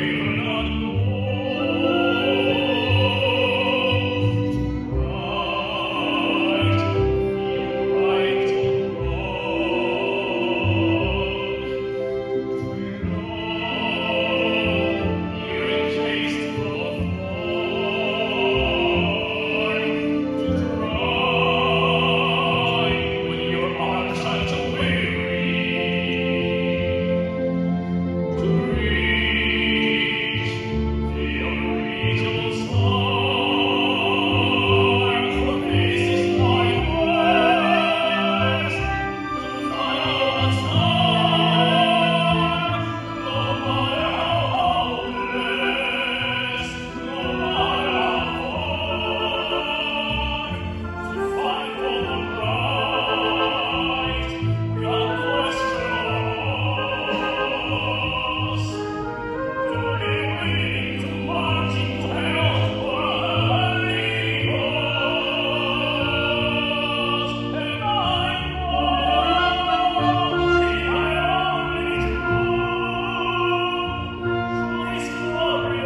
Amen.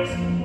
eyes.